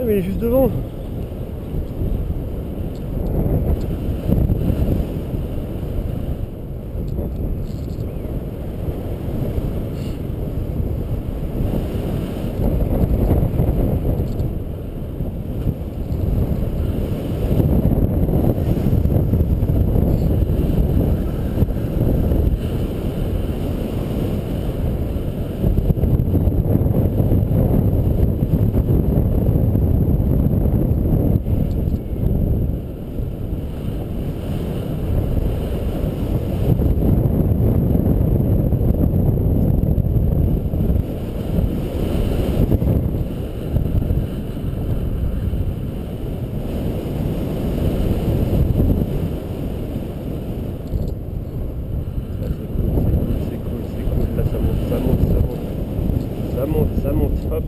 Ah, mais il est juste devant. Ça monte, ça monte, hop.